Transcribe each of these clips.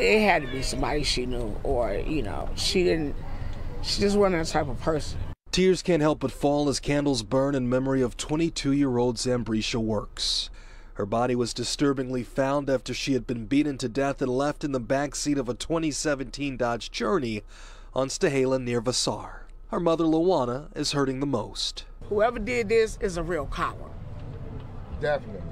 It had to be somebody she knew, or you know, she didn't. She just wasn't that type of person. Tears can't help but fall as candles burn in memory of 22 year old Zambrecia Works. Her body was disturbingly found after she had been beaten to death and left in the back seat of a 2017 Dodge Journey on Stahala near Vassar. Her mother, Lawana, is hurting the most. Whoever did this is a real coward. Definitely.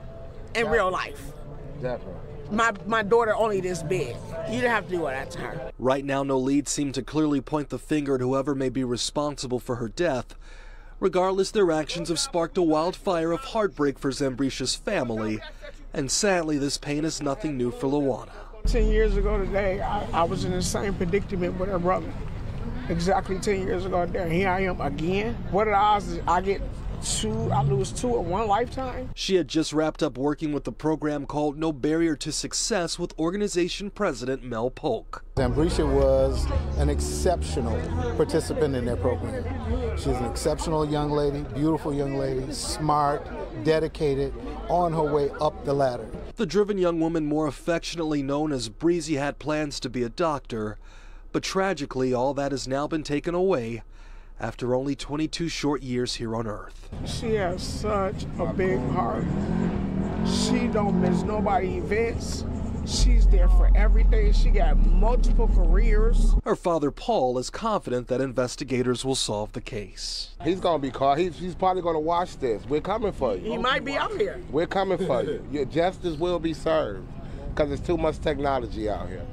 In real life. Definitely. My my daughter only this big. You didn't have to do that to her. Right now, no leads seem to clearly point the finger at whoever may be responsible for her death. Regardless, their actions have sparked a wildfire of heartbreak for Zambrecia's family, and sadly, this pain is nothing new for Lawana. Ten years ago today, I, I was in the same predicament with her brother. Exactly ten years ago there. Here I am again. What are the odds I get two, I lose two in one lifetime? She had just wrapped up working with the program called No Barrier to Success with organization president Mel Polk. Zambrecia was an exceptional participant in that program. She's an exceptional young lady, beautiful young lady, smart, dedicated, on her way up the ladder. The driven young woman, more affectionately known as Breezy, had plans to be a doctor, but tragically, all that has now been taken away after only 22 short years here on Earth. She has such a big heart. She don't miss nobody events. She's there for everything. She got multiple careers. Her father, Paul, is confident that investigators will solve the case. He's gonna be caught. He's, he's probably gonna watch this. We're coming for you. He might be out here. We're coming for you. Your justice will be served because there's too much technology out here.